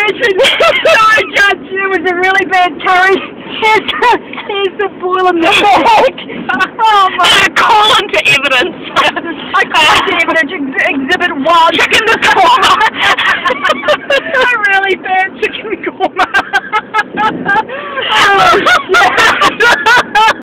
mention Sorry, Judge, it was a really bad curry. Here's the, here's the boil in the back. Oh, my. I call into evidence. I call into evidence. Ex exhibit one. Chicken the corner. a really bad chicken korma. oh, yeah.